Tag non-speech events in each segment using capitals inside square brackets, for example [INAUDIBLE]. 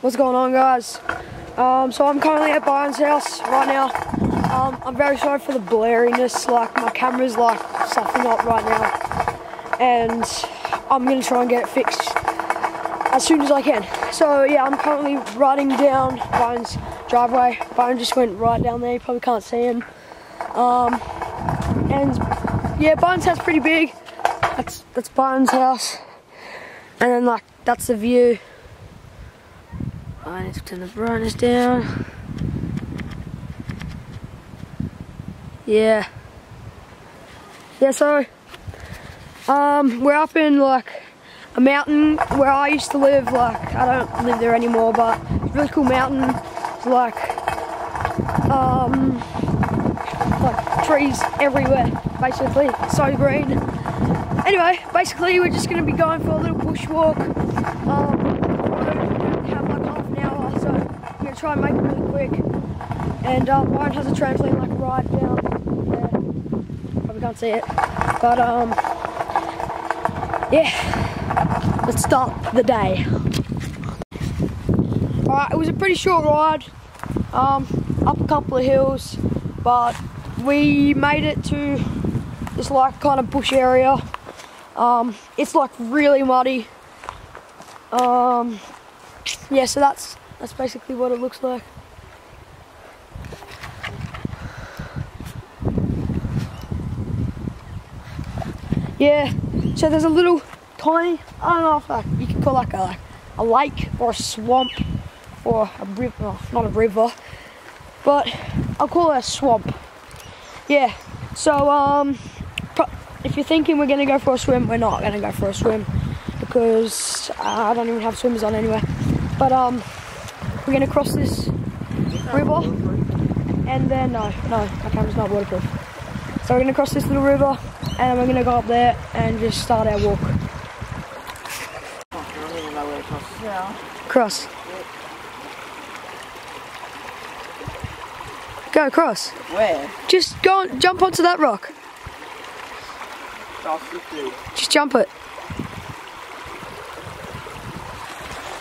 What's going on, guys? Um, so I'm currently at Byron's house right now. Um, I'm very sorry for the blurriness. Like my camera's like suffering up right now, and I'm gonna try and get it fixed as soon as I can. So yeah, I'm currently riding down Byron's driveway. Byron just went right down there. You probably can't see him. Um, and yeah, Byron's house pretty big. That's that's Byron's house, and then like that's the view. I need to turn the brightness down. Yeah. Yeah, so um, we're up in like a mountain where I used to live. Like I don't live there anymore, but it's a really cool mountain. It's like um, like trees everywhere, basically. So green. Anyway, basically we're just gonna be going for a little bushwalk. Um, we have like half an hour, so I'm gonna try and make it really quick. And Ryan has a trampoline like right down there. Probably can't see it, but um, yeah. Let's start the day. Alright, it was a pretty short ride, um, up a couple of hills, but we made it to this like kind of bush area. Um, it's like really muddy. Um, yeah, so that's that's basically what it looks like. Yeah, so there's a little tiny, I don't know if you could call like a, a lake or a swamp or a river, not a river, but I'll call it a swamp. Yeah, so um, if you're thinking we're gonna go for a swim, we're not gonna go for a swim because uh, I don't even have swimmers on anyway. But um, we're gonna cross this river and then, no, no, my camera's not waterproof. So we're gonna cross this little river and we're gonna go up there and just start our walk. I don't even know where it crosses now. Cross. Go across. Where? Just go on, jump onto that rock. 50. Just jump it.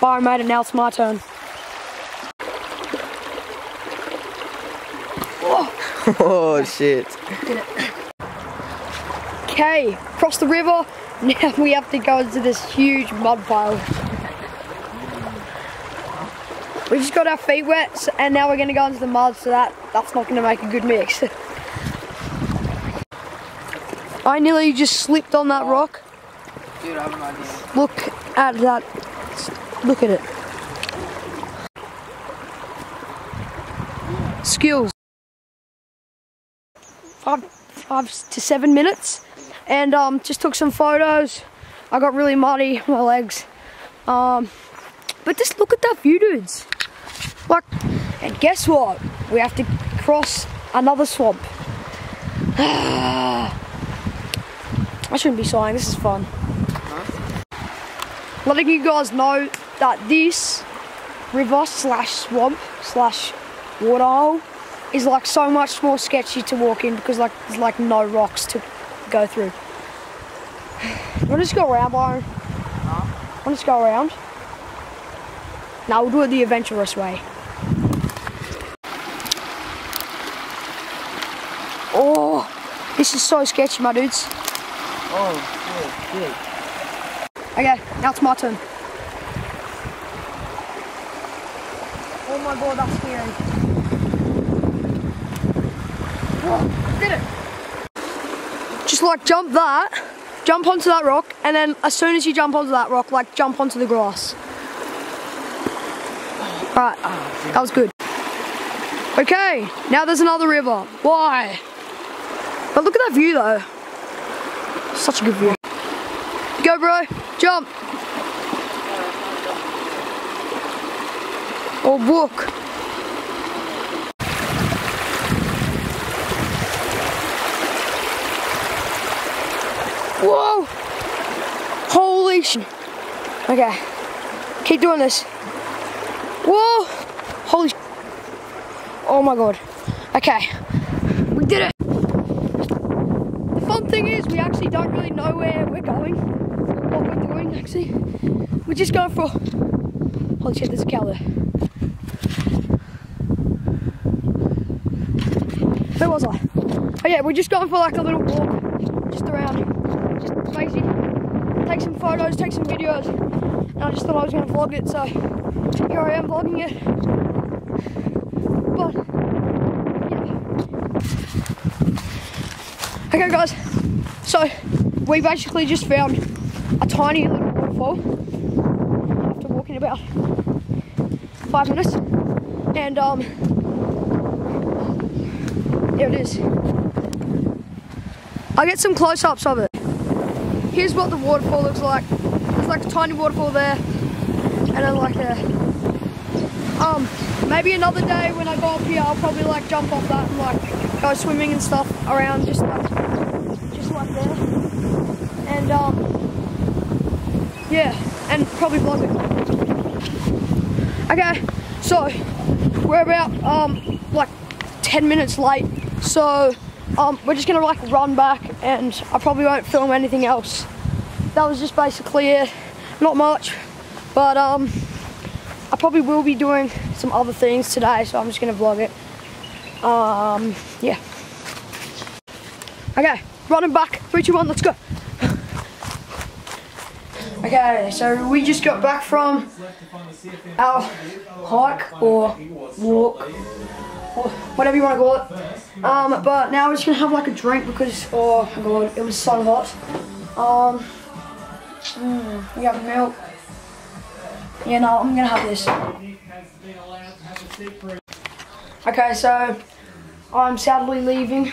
Byron made it, now it's my turn. [LAUGHS] Oh shit. Okay, cross the river. Now we have to go into this huge mud pile. We just got our feet wet, so- and now we're gonna go into the mud, so that that's not gonna make a good mix. [LAUGHS] I nearly just slipped on that rock. Dude, I have an idea. Look at that. Look at it. Skills. Five, five to seven minutes, and um, just took some photos. I got really muddy, my legs. Um, but just look at that view, dudes. Like, and guess what? We have to cross another swamp. [SIGHS] I shouldn't be sighing. This is fun letting you guys know that this river slash swamp slash waterhole is like so much more sketchy to walk in because like there's like no rocks to go through. You [SIGHS] wanna just go around, Byron? Wanna just go around? Now we'll do it the adventurous way. Oh, this is so sketchy, my dudes. Oh, shit, shit. Okay, now it's my turn. Oh my god, that's scary. Oh, did it. Just like jump that, jump onto that rock, and then as soon as you jump onto that rock, like jump onto the grass. Right, that was good. Okay, now there's another river. Why? But look at that view though. Such a good view. Go bro, jump. Oh, or walk. Whoa! Holy sh... Okay. Keep doing this. Whoa! Holy. Oh my god. Okay. We did it! The fun thing is, we actually don't really know where we're going, what we're doing actually. We're just going for Holy shit, there's a cow there. Where was I? Oh yeah, we're just going for like a little walk, just around, take some photos, take some videos. And I just thought I was gonna vlog it, so here I am vlogging it. But yeah. Okay guys, so we basically just found a tiny little waterfall after walking about five minutes. And um here it is. I get some close-ups of it. Here's what the waterfall looks like. There's like a tiny waterfall there, and then like a. Um, maybe another day when I go up here, I'll probably like jump off that and like go swimming and stuff around, just like, just like there. And um, yeah, and probably vlog it. Okay, so we're about um like 10 minutes late so um, we're just gonna like run back and I probably won't film anything else. That was just basically it. Not much, but um, I probably will be doing some other things today, so I'm just gonna vlog it. Um, yeah. Okay, running back. Three, two, one, let's go. Okay, so we just got back from our hike or walk or whatever you want to call it. Um, but now we're just gonna have like a drink because oh my god, it was so hot. Um, mm, we have milk. Yeah, no, I'm gonna have this. Okay, so I'm sadly leaving.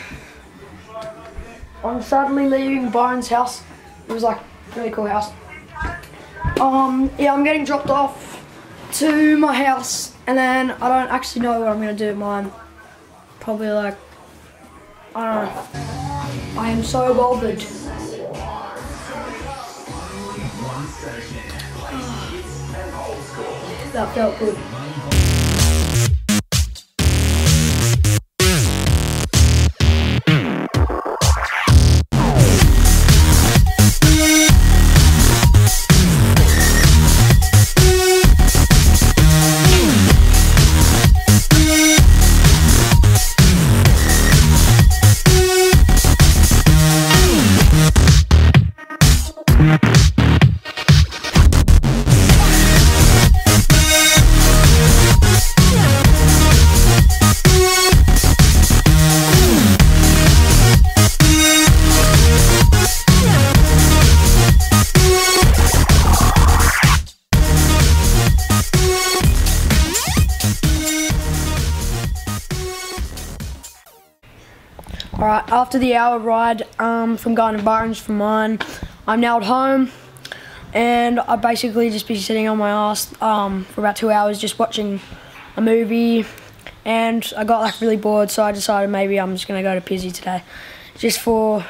I'm sadly leaving Byron's house. It was like a really cool house. Um, yeah, I'm getting dropped off to my house, and then I don't actually know what I'm gonna do at mine. Probably like, Know. I am so bothered. That felt good. Alright, after the hour ride um, from going to Byron's for mine, I'm now at home and I basically just been sitting on my ass um, for about two hours just watching a movie and I got like really bored so I decided maybe I'm just going to go to Pizzey today just for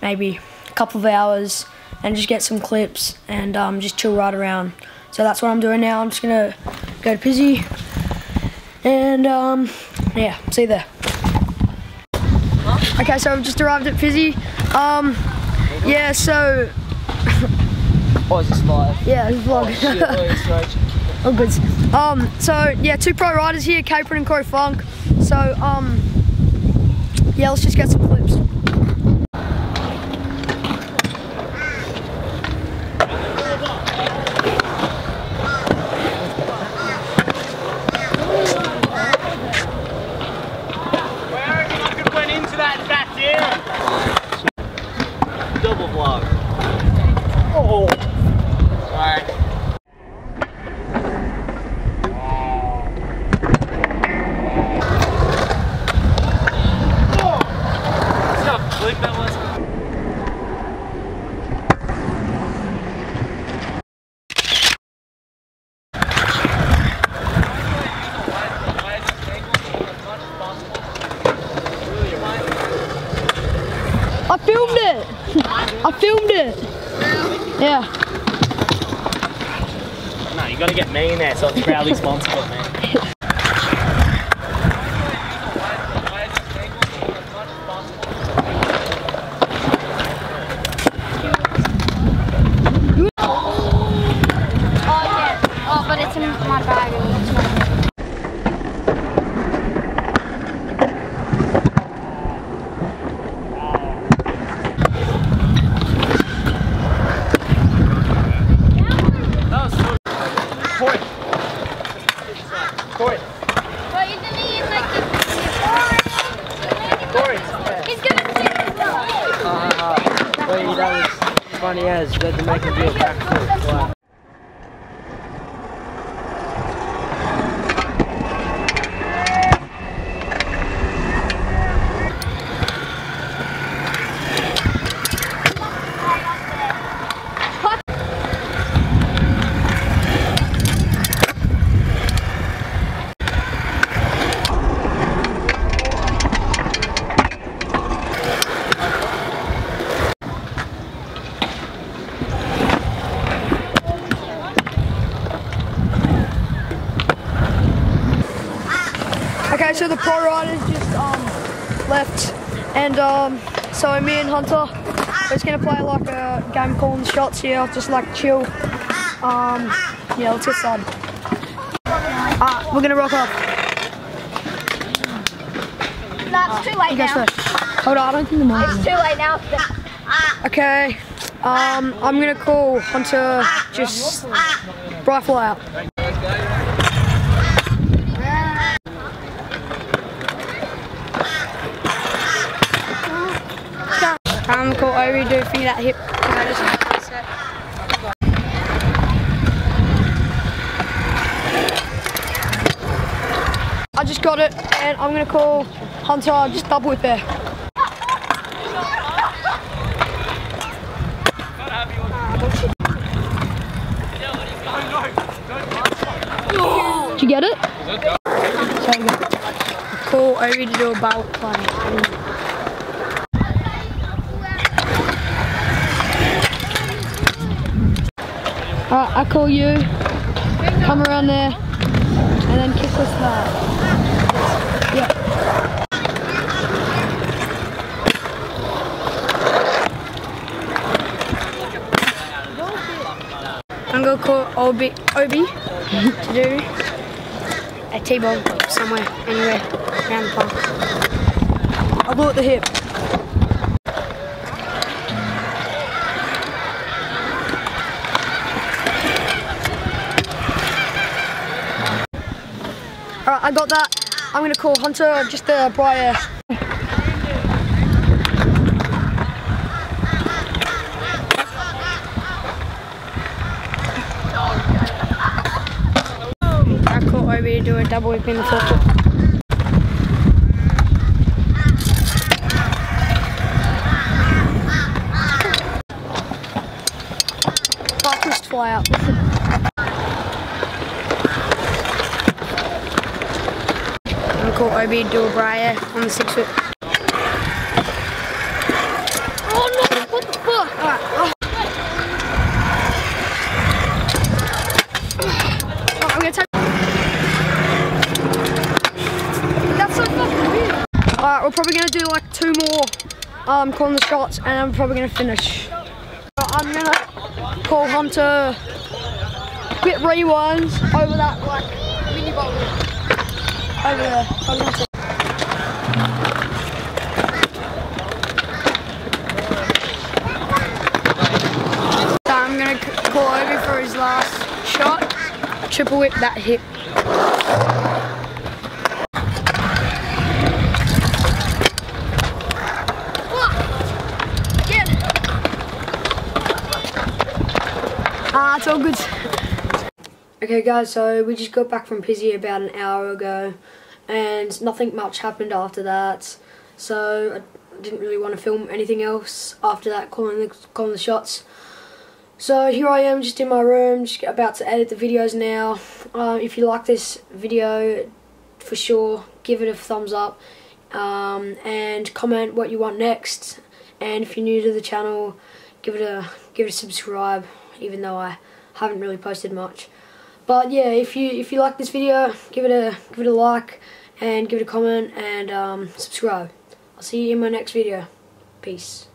maybe a couple of hours and just get some clips and um, just chill right around. So that's what I'm doing now. I'm just going to go to Pizzey and um, yeah, see you there. Okay, so I've just arrived at Pizzey. Um, yeah, so Oh, is this live? yeah, this vlog. Oh, it's. Oh, [LAUGHS] good. Um, so yeah, two pro riders here, Capron and Corey Funk. So um, yeah, let's just get some clips. went into that fat Double vlog. Oh. Alright. See how quick that was? I filmed it. I filmed it. Yeah. No, you gotta get me in there so it's proudly sponsored, man. Oh yeah. Oh, but it's a my bag and it's my Court. Court. But isn't he in like the Court. He's gonna sing as uh-huh. well. Wait, that was funny as. We had to make him do a backflip. Wow. Okay, so the pro riders just um, left, and um, so me and Hunter we're just gonna play like a game calling the shots here, just like chill. Um, yeah, let's get started. Ah, we're gonna rock off. That's too late now. first. Hold on, I don't think the mic. It's too late now. Okay, um, I'm gonna call Hunter. Just rifle out. Call do that hip. I just- I just got it, and I'm gonna call Hunter. Just double whip there. Did you get it? Cool, Obi to do a bow climb. Alright, I call you. Come around there. And then kick us that. Yeah. I'm gonna call Obi, Obi [LAUGHS] to do a T-ball somewhere, anywhere, around the park. Blow at the hip. I got that. I'm gonna call Hunter just uh, Briar. I caught Obi to do a double whip in the forefoot. Just fly out. I caught Obi to do a Briar on the six foot. Oh no, what the fuck? Alright, oh. Oh, I'm gonna take. That's so fucking weird. Alright, we're probably gonna do like two more um calling the shots and I'm probably gonna finish. I'm gonna call Hunter quick rewinds over that like mini bowl. I'm gonna c- call over for his last shot. Triple whip that hip. Ah, it's all good. Okay guys, so we just got back from Pizzey about an hour ago and nothing much happened after that. So I didn't really want to film anything else after that calling the, calling the shots. So here I am just in my room, just about to edit the videos now. Uh, if you like this video, for sure, give it a thumbs up um, and comment what you want next. And if you're new to the channel, give it a give it a subscribe, even though I haven't really posted much. But yeah, if you if you like this video, give it a give it a like and give it a comment and um, subscribe. I'll see you in my next video. Peace.